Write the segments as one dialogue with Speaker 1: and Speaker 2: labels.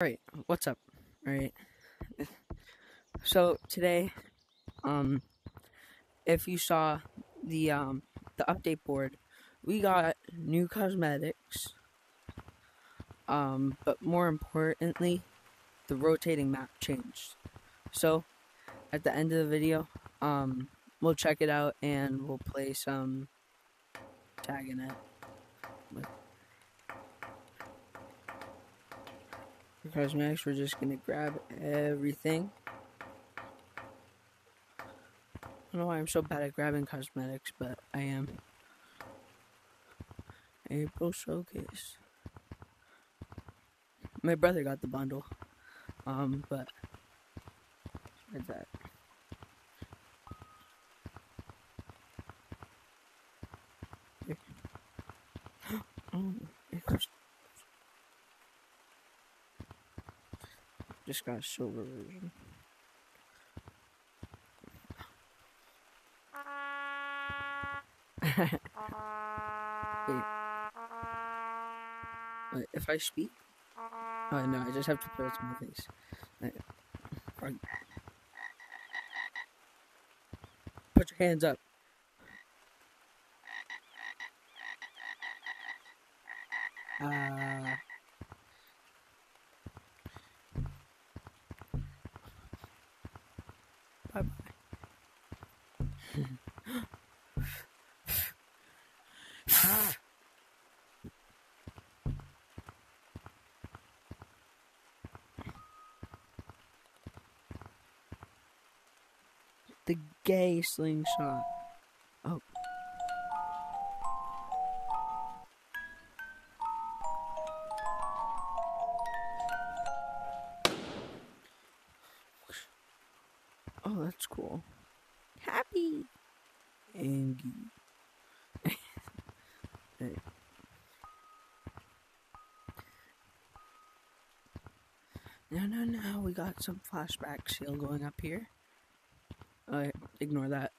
Speaker 1: Alright, what's up? Alright. So today, um if you saw the um the update board, we got new cosmetics. Um, but more importantly, the rotating map changed. So at the end of the video, um we'll check it out and we'll play some tag in it. Cosmetics, we're just gonna grab everything. I don't know why I'm so bad at grabbing cosmetics, but I am. April Showcase. My brother got the bundle. Um, but besides that. Oh, it costs Just got a silver version. Wait. Wait, if I speak? Oh no, I just have to put it to my face. Put your hands up. The gay slingshot. Oh. Oh, that's cool. Happy. Angie. No, no, no. We got some flashback seal going up here. Alright, ignore that.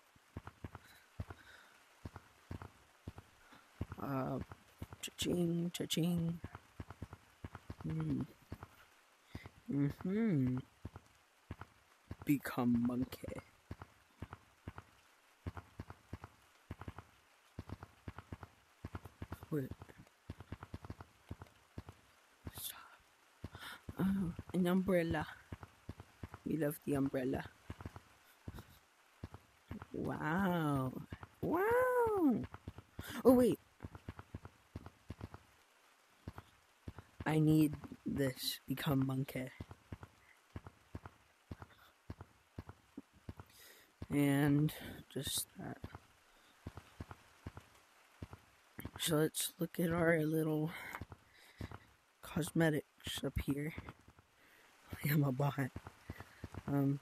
Speaker 1: Uh, cha-ching, cha-ching. Mm. Mm-hmm. Become monkey. Stop. Oh, an umbrella. We love the umbrella. Wow. Wow. Oh, wait. I need this. Become monkey. And just that. So let's look at our little cosmetics up here. I'm a bot. Um,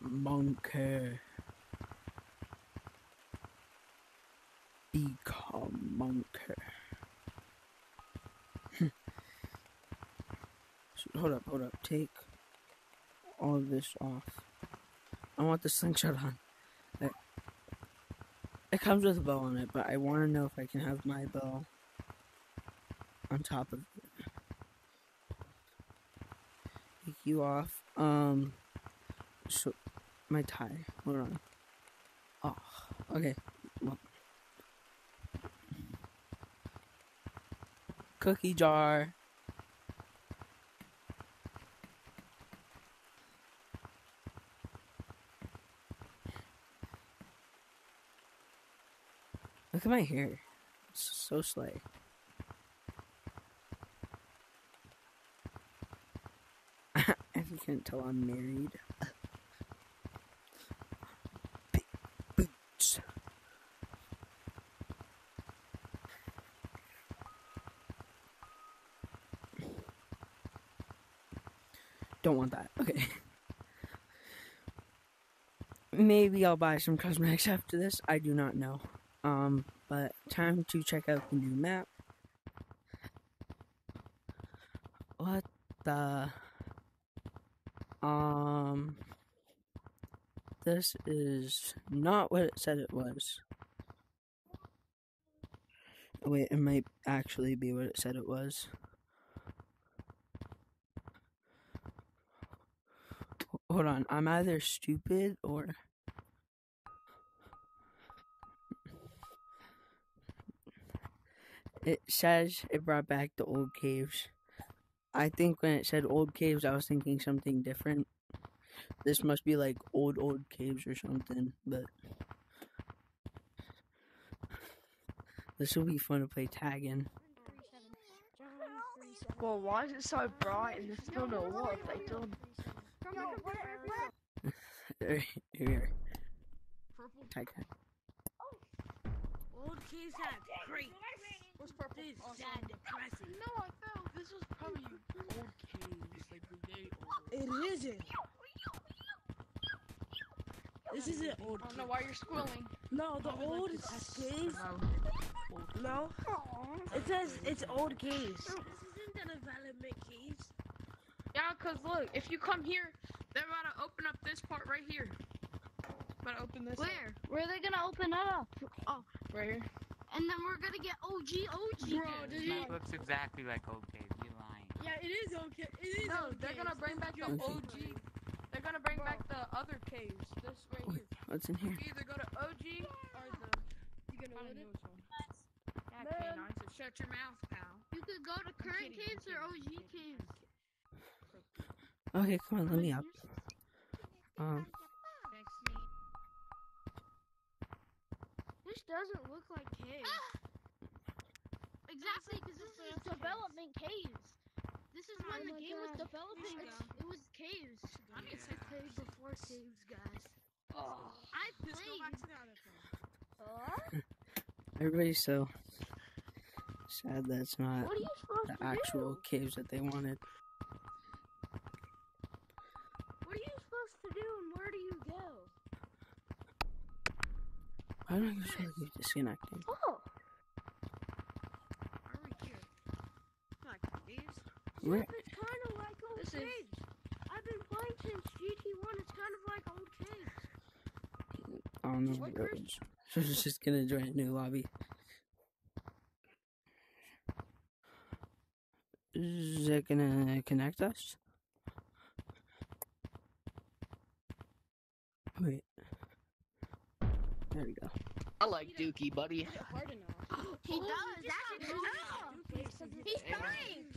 Speaker 1: monkey. Become monkey. hold up, hold up. Take all this off. I want the slingshot on. It, it comes with a bow on it, but I want to know if I can have my bow on top of it. Take you off. Um, so my tie. Hold on. Oh, okay. Well. Cookie jar. At my hair. It's so slay. if you can't tell, I'm married. Big boots. Don't want that. Okay. Maybe I'll buy some cosmetics after this. I do not know. Um, but time to check out the new map. What the? Um, this is not what it said it was. Wait, it might actually be what it said it was. Hold on, I'm either stupid or. It says it brought back the old caves. I think when it said old caves, I was thinking something different. This must be like old, old caves or something, but. This will be fun to play tag in.
Speaker 2: Well, why is it so bright and there's still no what have they done?
Speaker 1: Here, here.
Speaker 3: Purple.
Speaker 1: Tag, tag.
Speaker 3: Old kids have great.
Speaker 2: What's purple?
Speaker 3: This is sad depressing.
Speaker 2: No, I felt this was probably old caves, like very old.
Speaker 3: It isn't. This isn't old.
Speaker 2: I don't know why you're squilling.
Speaker 3: No, the
Speaker 2: Probably like
Speaker 3: old
Speaker 2: this-
Speaker 3: caves.
Speaker 2: Old.
Speaker 3: No. It says it's old caves.
Speaker 2: This isn't the development caves. Yeah, cause look, if you come here, they're about to open up this part right here. About to open this. up.
Speaker 4: Where? Where are they gonna open that up?
Speaker 2: Oh right here.
Speaker 4: And then we're gonna get OG OG.
Speaker 2: Bro, did you?
Speaker 5: That looks exactly like okay. You lying.
Speaker 3: Yeah, it is okay. It is.
Speaker 2: No,
Speaker 3: old
Speaker 2: they're gonna bring back the OG. They're gonna bring back the other caves. This right here.
Speaker 1: What's in here?
Speaker 2: You either go to OG or the.
Speaker 3: You gonna
Speaker 2: I
Speaker 3: win
Speaker 2: know
Speaker 3: it?
Speaker 2: which one. Yeah, canine. So shut your mouth, pal.
Speaker 4: You could go to current
Speaker 2: kidding, I'm
Speaker 4: caves or OG
Speaker 2: kidding, I'm kidding,
Speaker 4: caves.
Speaker 1: Okay, come on, let me up. Um,
Speaker 2: Text me.
Speaker 4: This doesn't look like caves. Ah! exactly, because this is development caves. This is when
Speaker 3: Oh
Speaker 4: the
Speaker 3: my
Speaker 4: game was developing. It was caves.
Speaker 2: I need
Speaker 4: I played before caves, guys.
Speaker 2: Oh.
Speaker 4: I
Speaker 3: Just go back
Speaker 4: played.
Speaker 3: to the other thing.
Speaker 1: everybody's so sad that it's not
Speaker 4: What are you supposed
Speaker 1: the
Speaker 4: to
Speaker 1: actual
Speaker 4: do?
Speaker 1: caves that they wanted.
Speaker 4: What are you supposed to do, and where do you go?
Speaker 1: Why don't I just really keep disconnecting?
Speaker 4: Oh,
Speaker 3: Are we here? Like?
Speaker 1: Where?
Speaker 4: it's kind of like old
Speaker 2: This is-
Speaker 4: I've been playing since GT1. It's kind of like old caves.
Speaker 1: I don't know
Speaker 4: What
Speaker 1: where it is. So it's just gonna join a new lobby. Is it gonna connect us? Wait. There we go.
Speaker 6: I like Dookie, buddy.
Speaker 3: Is it hard enough?
Speaker 4: He
Speaker 3: Oh,
Speaker 4: does.
Speaker 3: you just
Speaker 4: That's
Speaker 3: got
Speaker 4: enough. He's dying.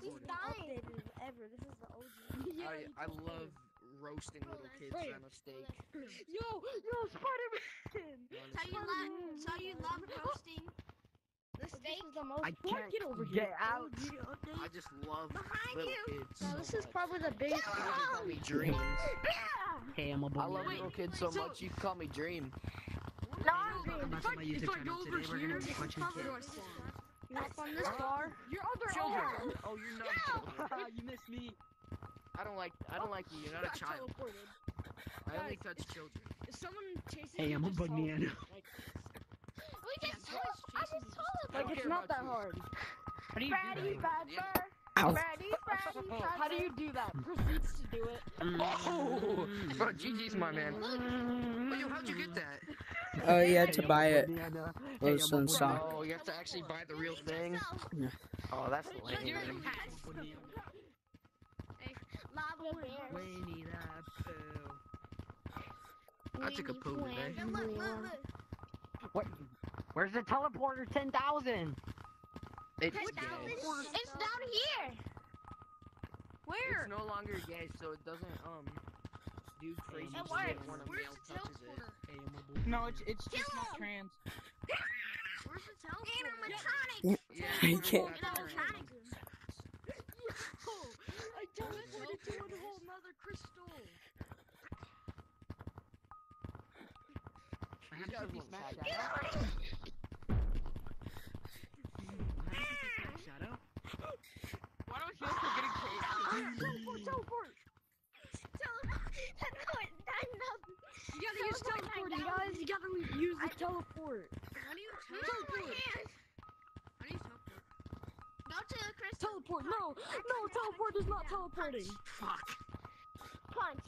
Speaker 5: He's
Speaker 4: dying.
Speaker 7: ever. This is the OG.
Speaker 6: I, I love roasting oh, little kids
Speaker 3: Right.
Speaker 6: on a steak.
Speaker 3: Yo, yo, Spider-Man!
Speaker 4: So you love, so you love roasting the
Speaker 7: This
Speaker 4: steak
Speaker 7: is the most.
Speaker 6: I can't
Speaker 3: Get over
Speaker 6: get
Speaker 3: here.
Speaker 6: out.
Speaker 3: OG update.
Speaker 6: I just love
Speaker 4: behind
Speaker 6: little
Speaker 4: you.
Speaker 6: kids.
Speaker 7: No,
Speaker 6: so
Speaker 7: this is
Speaker 6: much.
Speaker 7: probably the biggest.
Speaker 6: You can call me Dreams.
Speaker 5: Hey, I'm a
Speaker 6: I love little kids so
Speaker 2: so-
Speaker 6: much. You can call me Dream.
Speaker 4: No,
Speaker 5: Welcome back to my
Speaker 2: If
Speaker 5: YouTube
Speaker 2: I
Speaker 5: channel.
Speaker 2: go
Speaker 5: Today
Speaker 2: over
Speaker 5: we're gonna
Speaker 2: here,
Speaker 5: be watching
Speaker 2: Where do I
Speaker 5: kids.
Speaker 2: spawn?
Speaker 7: You up on this bar?
Speaker 2: Your other
Speaker 6: Children.
Speaker 2: arm.
Speaker 6: Oh, you're not. children.
Speaker 5: you missed me.
Speaker 6: I don't like. I don't like you. You're not a
Speaker 3: Got
Speaker 6: child.
Speaker 3: teleported.
Speaker 6: I only touch children.
Speaker 3: If someone chases
Speaker 5: Hey,
Speaker 3: you,
Speaker 5: I'm a
Speaker 3: just
Speaker 5: bug
Speaker 3: teleport.
Speaker 5: man.
Speaker 3: Like,
Speaker 4: we just told, I just told
Speaker 6: I
Speaker 4: him.
Speaker 6: don't
Speaker 7: Like it's not that hard.
Speaker 5: How do you
Speaker 4: Freddy
Speaker 5: do that?
Speaker 4: Fazbear.
Speaker 1: Ow.
Speaker 4: Freddy Freddy
Speaker 7: How do you do that? Proceeds to do it.
Speaker 6: Oh, bro, GG's my man. Oh, yo, how'd you get that?
Speaker 1: Oh, you had to buy it.
Speaker 5: Banana.
Speaker 1: It was
Speaker 5: I'm a
Speaker 1: on stock.
Speaker 6: Oh, you have to actually buy the real thing.
Speaker 4: Yourself.
Speaker 6: Oh, that's lame.
Speaker 2: in
Speaker 4: Lava bear.
Speaker 5: Winnie the Pooh.
Speaker 6: I took a
Speaker 4: Winnie
Speaker 6: poo today.
Speaker 5: What? Where's the teleporter 10,000?
Speaker 6: It's
Speaker 4: It's
Speaker 6: gay.
Speaker 4: down, it's down here. Where?
Speaker 6: It's no longer gay, so it doesn't um do crazy
Speaker 5: And
Speaker 6: shit when a
Speaker 4: Where's
Speaker 6: male
Speaker 4: the
Speaker 6: touches it.
Speaker 4: teleporter?
Speaker 5: Hey, I'm a boo. No, it's it's just
Speaker 4: Kill
Speaker 5: not
Speaker 4: him.
Speaker 5: trans.
Speaker 4: Where's the teleporter?
Speaker 6: Yeah,
Speaker 1: I can't.
Speaker 6: not trans.
Speaker 4: Animatronic.
Speaker 2: I teleported to a whole nother crystal.
Speaker 5: I
Speaker 6: These
Speaker 5: have
Speaker 6: guys
Speaker 5: 50
Speaker 6: look
Speaker 5: smash
Speaker 6: tight.
Speaker 5: shadow. I have 50 smash shadow.
Speaker 2: Why don't heal for getting paid?
Speaker 3: teleport, teleport! You gotta use teleport, you guys. You gotta use the teleport.
Speaker 4: How do you
Speaker 3: Teleport.
Speaker 4: teleport?
Speaker 2: How do you teleport?
Speaker 4: Go to the crystal.
Speaker 3: Teleport. No, no, teleport is not teleporting.
Speaker 6: Fuck.
Speaker 4: Punch.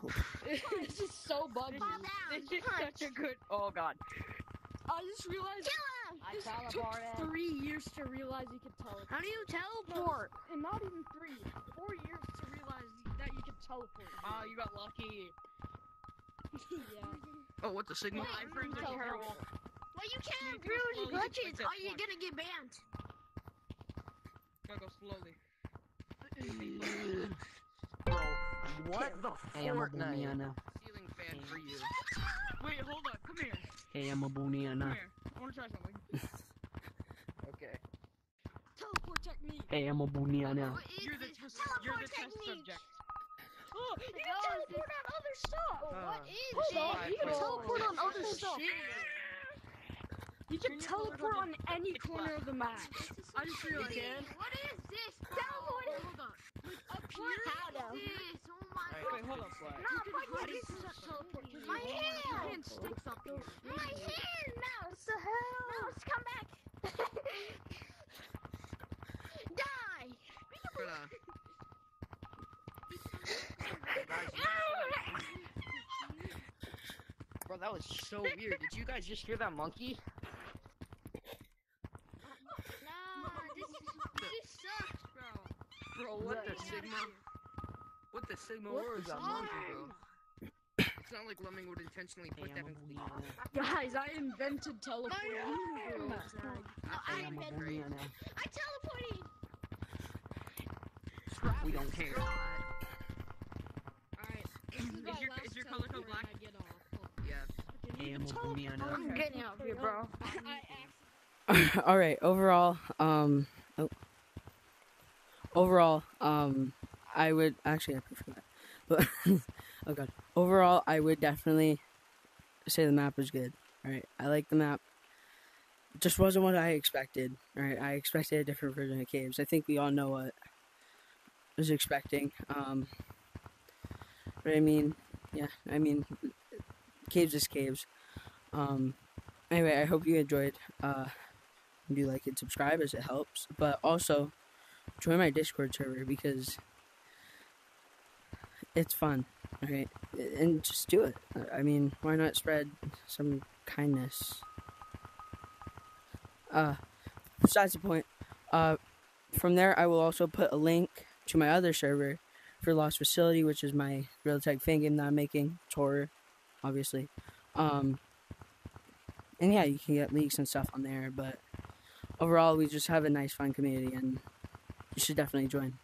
Speaker 7: this is so buggy.
Speaker 4: Fall down.
Speaker 5: This is
Speaker 4: punch.
Speaker 5: such a good. Oh god.
Speaker 7: I just realized
Speaker 4: Kill him.
Speaker 5: I
Speaker 7: this
Speaker 5: teleported.
Speaker 7: took three years to realize you could teleport.
Speaker 4: How do you teleport?
Speaker 7: And not even three, four years to realize that you could teleport.
Speaker 5: Oh, you got lucky.
Speaker 7: yeah.
Speaker 6: Oh, what the signal?
Speaker 4: Wait,
Speaker 5: My friends are
Speaker 7: Teleport.
Speaker 5: terrible.
Speaker 4: Well, you can't
Speaker 5: Sneak real
Speaker 4: do
Speaker 5: slowly,
Speaker 4: glitches.
Speaker 5: like this
Speaker 4: Or you're gonna get banned.
Speaker 6: Gotta go slowly.
Speaker 5: What the
Speaker 1: Hey, I'm a
Speaker 5: Fortnite?
Speaker 6: Ceiling fan for you.
Speaker 5: Wait, hold up. Come here.
Speaker 1: Hey, I'm a
Speaker 5: Come here. I want to try something.
Speaker 6: Okay.
Speaker 7: Teleport technique.
Speaker 1: Hey, I'm a banana.
Speaker 4: What is
Speaker 5: You're the
Speaker 4: this
Speaker 5: test. You're the test subject.
Speaker 7: Oh, you can teleport on other stuff.
Speaker 4: What
Speaker 6: Uh,
Speaker 4: is
Speaker 7: Hold
Speaker 4: this?
Speaker 7: on, you can teleport on other stuff. You can teleport on any corner of the map. I just realized.
Speaker 4: What is this?
Speaker 7: Teleporting.
Speaker 4: Hold on.
Speaker 7: Up
Speaker 4: What
Speaker 7: here.
Speaker 4: is this? Oh my
Speaker 6: Alright,
Speaker 4: god.
Speaker 6: wait, hold up, Flag.
Speaker 4: No,
Speaker 7: You can
Speaker 4: what
Speaker 7: hide
Speaker 4: this?
Speaker 7: teleport.
Speaker 4: My hand.
Speaker 7: Your hand sticks up here.
Speaker 4: My hand, mouse.
Speaker 7: The hell?
Speaker 4: Mouse, come back. Die.
Speaker 6: For Bro, that was so weird. Did you guys just hear that monkey?
Speaker 4: No, this this sucks, bro.
Speaker 6: Bro, what the sigma? What the sigma was that monkey, bro? It's not like Lemming would intentionally put that in.
Speaker 7: Guys, I invented teleporting.
Speaker 4: No, I
Speaker 1: Hey, I'm
Speaker 4: invented-
Speaker 1: banana.
Speaker 4: I teleported.
Speaker 1: We don't care.
Speaker 7: Alright, this is my
Speaker 5: Is your-
Speaker 7: last
Speaker 5: is your color code
Speaker 7: teleport and
Speaker 5: black?
Speaker 7: I get off.
Speaker 6: Yeah.
Speaker 1: Hey, I'm a banana.
Speaker 7: I'm
Speaker 4: getting out of here, bro.
Speaker 1: All right. Overall, um, oh, overall, um, I would actually I prefer that, but oh god, overall, I would definitely say the map was good. All right, I like the map. Just wasn't what I expected. All right, I expected a different version of caves. I think we all know what I was expecting. Um, but I mean, yeah, I mean, caves is caves. Um, anyway, I hope you enjoyed. Uh, do like and subscribe as it helps, but also join my Discord server because it's fun, right? And just do it. I mean, why not spread some kindness? Uh, besides the point, uh, from there I will also put a link to my other server for Lost Facility, which is my Gorilla Tag fan game that I'm making. Horror, obviously. Um, and yeah, you can get leaks and stuff on there, but overall, we just have a nice, fun community, and you should definitely join.